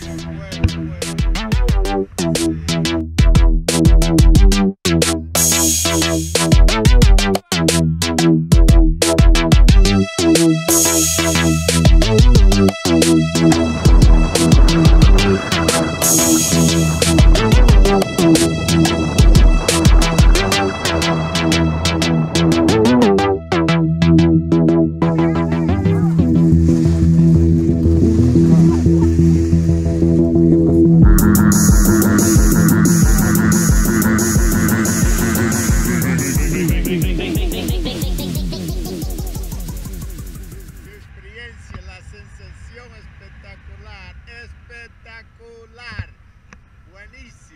Thank you. sensación espectacular, espectacular, buenísimo.